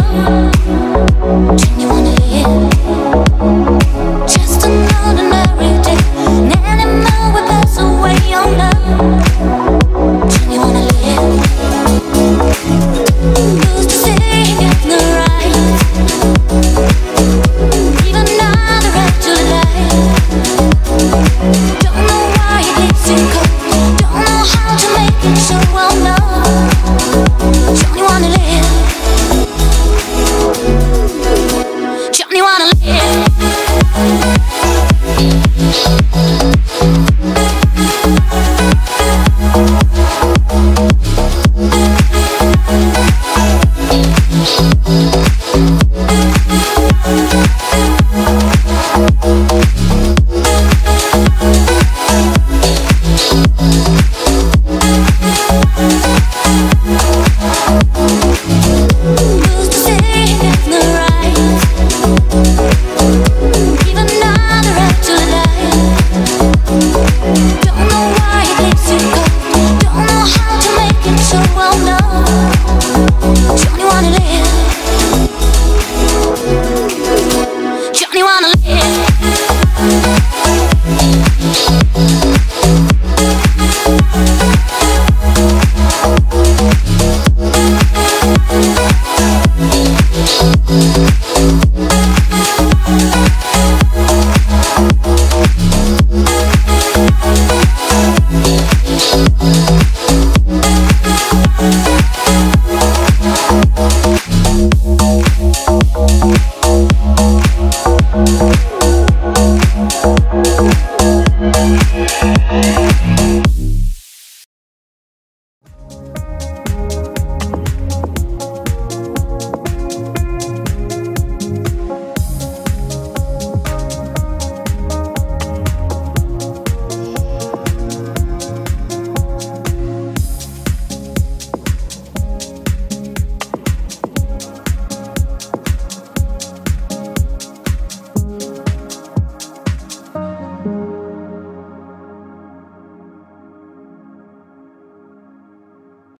know.